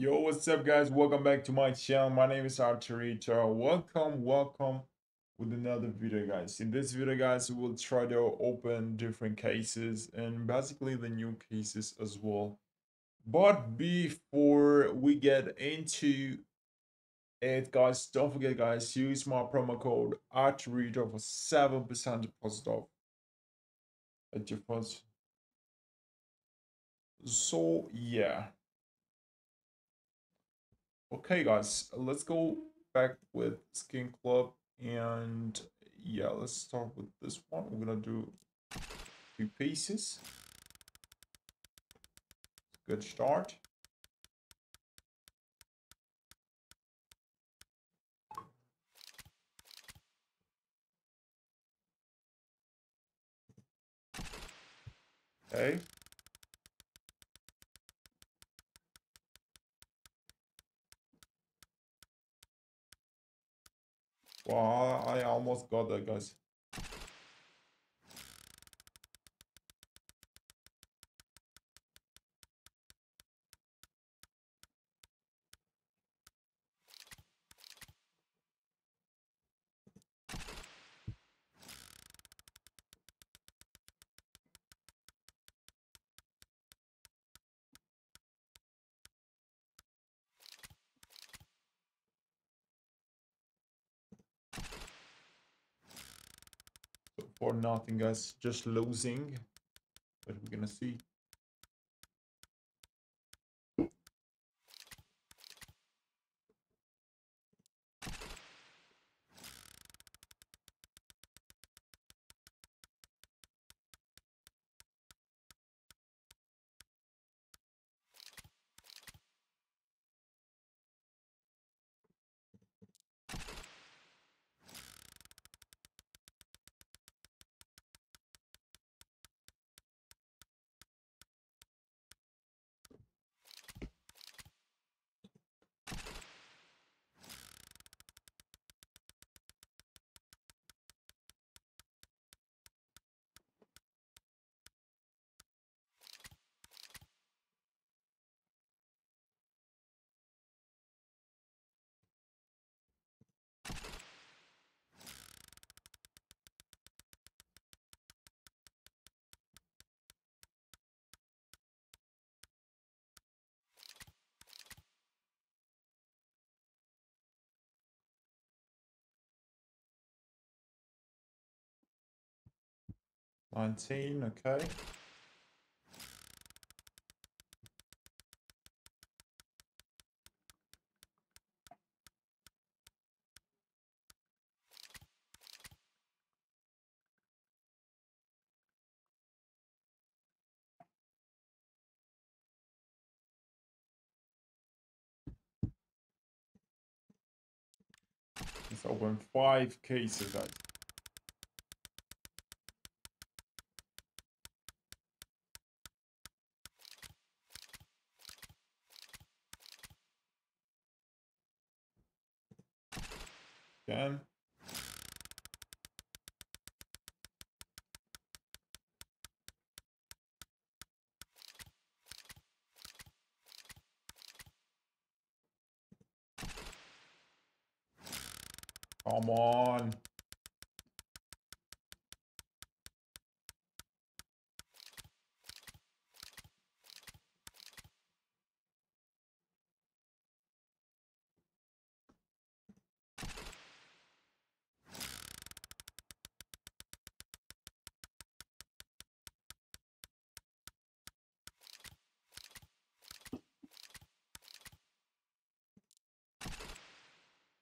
Yo, what's up, guys? Welcome back to my channel. My name is Arturito. Welcome, welcome with another video, guys. In this video, guys, we will try to open different cases and basically the new cases as well. But before we get into it, guys, don't forget, guys, use my promo code Arturito for 7% deposit off at your first. So, yeah. Okay, guys, let's go back with Skin Club. And yeah, let's start with this one. We're gonna do two pieces. Good start. Okay. Wow, I almost got that, guys. For nothing, guys. Just losing. But we're gonna see. Nineteen, okay. Let's open five cases, guys. Come on.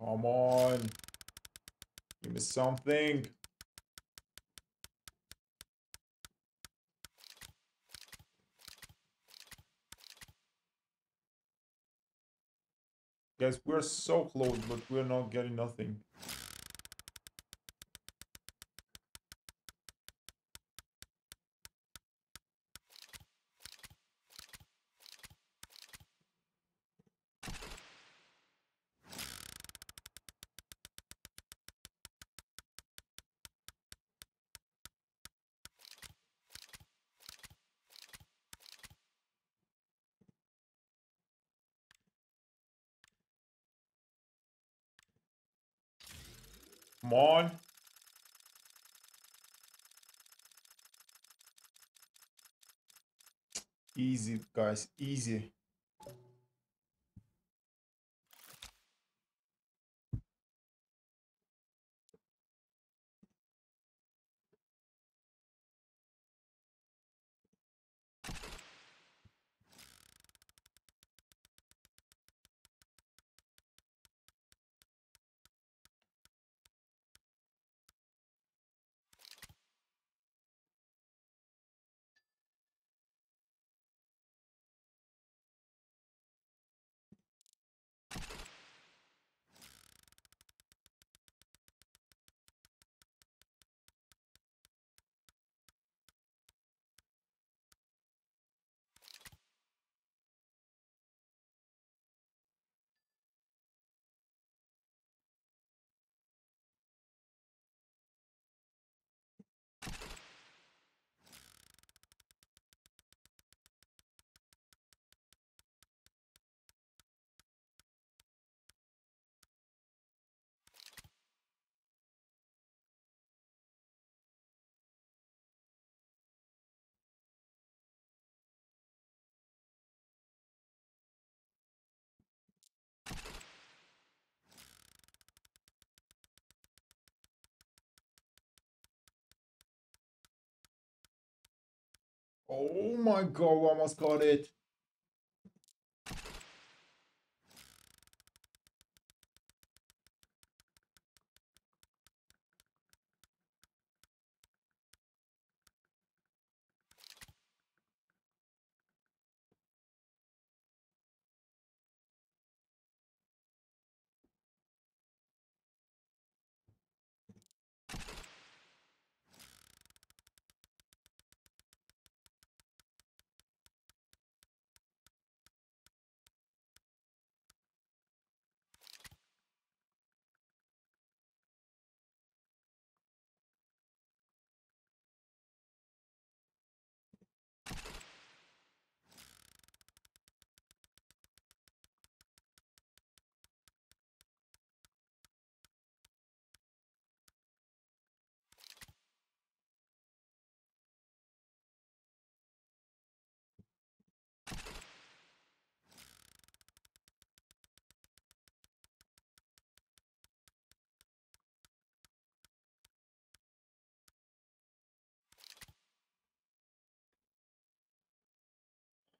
Come on. Give me something. Guys, we're so close, but we're not getting nothing. Come on. Easy, guys. Easy. Oh my god, almost got it.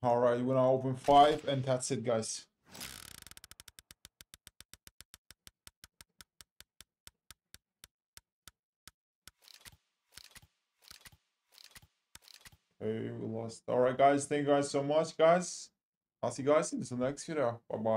All right, we're gonna open five, and that's it, guys. Okay, we lost. All right, guys. Thank you guys so much, guys. I'll see you guys in the next video. Bye bye.